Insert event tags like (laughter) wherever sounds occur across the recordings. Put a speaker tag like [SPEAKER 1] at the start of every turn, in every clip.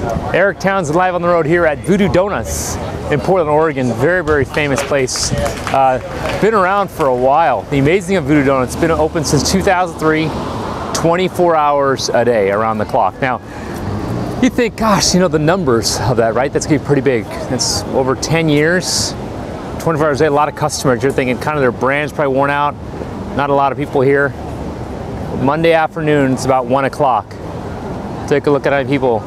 [SPEAKER 1] Eric Townsend live on the road here at Voodoo Donuts in Portland, Oregon. Very, very famous place. Uh, been around for a while. The amazing of Voodoo Donuts been open since 2003, 24 hours a day around the clock. Now, you think, gosh, you know the numbers of that, right? That's gonna be pretty big. That's over 10 years, 24 hours a day, a lot of customers. You're thinking kind of their brand's probably worn out. Not a lot of people here. Monday afternoon, it's about one o'clock. Take a look at how people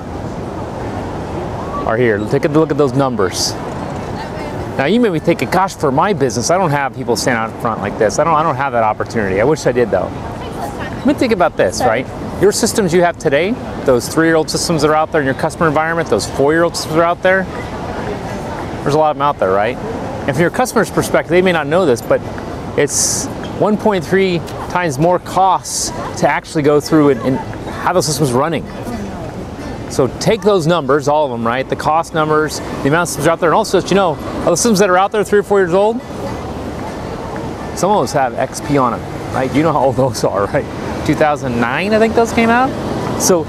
[SPEAKER 1] are here. Take a look at those numbers. Now you may be thinking, gosh, for my business, I don't have people stand out in front like this. I don't, I don't have that opportunity. I wish I did though. Let me think about this, right? Your systems you have today, those three-year-old systems that are out there in your customer environment, those four-year-old systems that are out there, there's a lot of them out there, right? And from your customer's perspective, they may not know this, but it's 1.3 times more costs to actually go through and, and have those systems running. So take those numbers, all of them, right? The cost numbers, the amount of systems out there, and also, let you know, the systems that are out there three or four years old, some of those have XP on them, right? You know how old those are, (laughs) right? 2009, I think those came out. So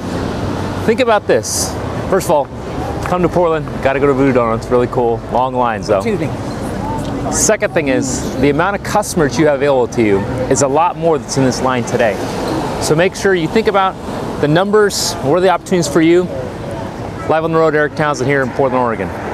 [SPEAKER 1] think about this. First of all, come to Portland, got to go to Voodoo Donuts, really cool. Long lines though. Second thing is the amount of customers you have available to you is a lot more that's in this line today. So make sure you think about the numbers, what are the opportunities for you? Live on the road, Eric Townsend here in Portland, Oregon.